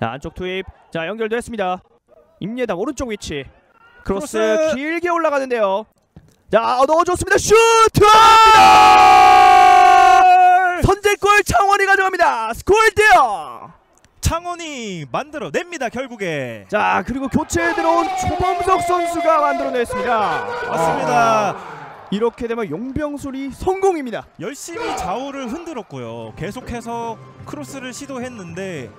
자 안쪽 투입. 자 연결됐습니다. 임예담 오른쪽 위치. 크로스, 크로스! 길게 올라가는데요. 자 어, 넣어줬습니다. 슈트 아! 선제골 창원이 가져갑니다. 스코어 1대0 창원이 만들어냅니다 결국에. 자 그리고 교체에 들어온 조범석 선수가 만들어냈습니다. 맞습니다. 아, 이렇게 되면 용병술이 성공입니다. 열심히 좌우를 흔들었고요. 계속해서 크로스를 시도했는데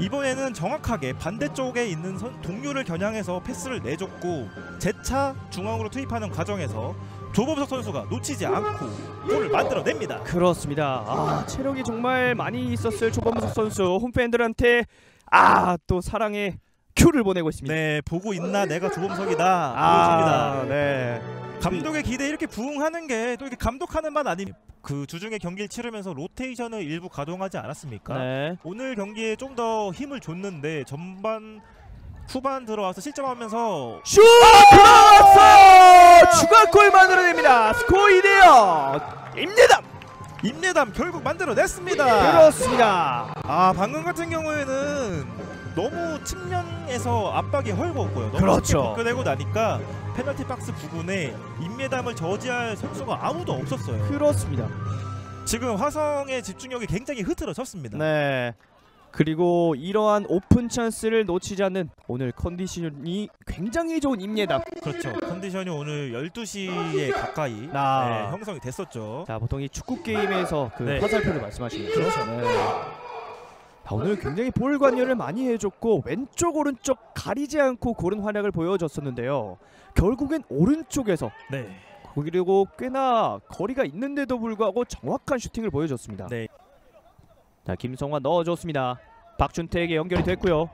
이번에는 정확하게 반대쪽에 있는 선, 동료를 겨냥해서 패스를 내줬고 재차 중앙으로 투입하는 과정에서 조범석 선수가 놓치지 않고 골을 만들어냅니다. 그렇습니다. 아 체력이 정말 많이 있었을 조범석 선수 홈팬들한테 아 또 사랑의 큐를 보내고 있습니다. 네, 보고 있나 내가 조범석이다 아, 보여줍니다. 네. 감독의 기대에 이렇게 부응하는 게 또 이렇게 감독하는 맛 아닙니까? 그 주중에 경기를 치르면서 로테이션을 일부 가동하지 않았습니까? 네. 오늘 경기에 좀 더 힘을 줬는데 전반 후반 들어와서 실점하면서 슛 들어왔어요. 추가골 만들어냅니다. 스코어 2대0. 임예담 임예담 결국 만들어냈습니다. 그렇습니다. 아 방금 같은 경우에는 너무 측면에서 압박이 헐거웠고요. 너무 그렇죠. 쉽게 벗겨내고 나니까 페널티 박스 부근에 임예담을 저지할 선수가 아무도 없었어요. 그렇습니다. 지금 화성의 집중력이 굉장히 흐트러졌습니다. 네. 그리고 이러한 오픈 찬스를 놓치지 않는 오늘 컨디션이 굉장히 좋은 임예담. 그렇죠. 컨디션이 오늘 12시에 가까이 아. 네, 형성이 됐었죠. 자 보통 이 축구 게임에서 그 네. 화살표를 말씀하시는 거죠. 그렇죠. 네. 자, 오늘 굉장히 볼 관여를 많이 해줬고 왼쪽 오른쪽 가리지 않고 고른 활약을 보여줬었는데요. 결국엔 오른쪽에서 네. 그리고 꽤나 거리가 있는데도 불구하고 정확한 슈팅을 보여줬습니다. 네. 자 김성환 넣어줬습니다. 박준태에게 연결이 됐고요.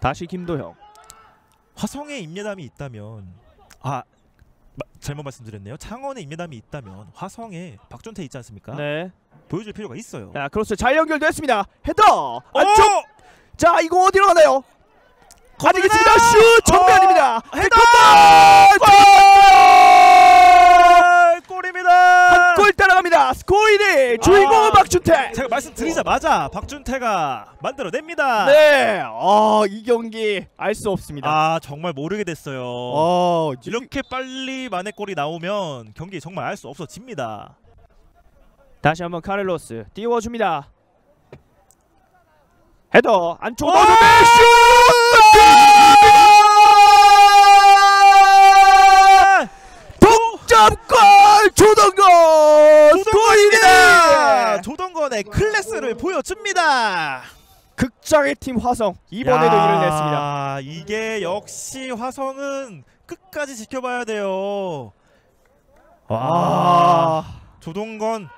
다시 김도형. 화성에 임예담이 있다면 아 마, 잘못 말씀드렸네요. 창원에 임예담이 있다면 화성에 박준태 있지 않습니까? 네. 보여줄 필요가 있어요. 자 크로스 잘 연결됐습니다. 헤더 안쪽. 어! 자 이거 어디로 가나요? 아직 있습니다. 슛 정면입니다. 헤더! 골! 골입니다. 한골 따라갑니다. 스코어 1위 주인공은 아. 박준태. 제가 말씀드리자마자 박준태가 만들어냅니다. 네, 어, 이 경기 알 수 없습니다. 아 정말 모르게 됐어요. 어, 이렇게 빨리 만의 골이 나오면 경기 정말 알 수 없어집니다. 다시 한번 카를로스 띄워줍니다. 헤더 안쪽 오! 넣어주면 슛! 동점골 조동건입니다. 스코어 1대1 조동건의 클래스를 보여줍니다. 극장의 팀 화성 이번에도 야, 일을 냈습니다. 이게 역시 화성은 끝까지 지켜봐야 돼요. 와, 아, 조동건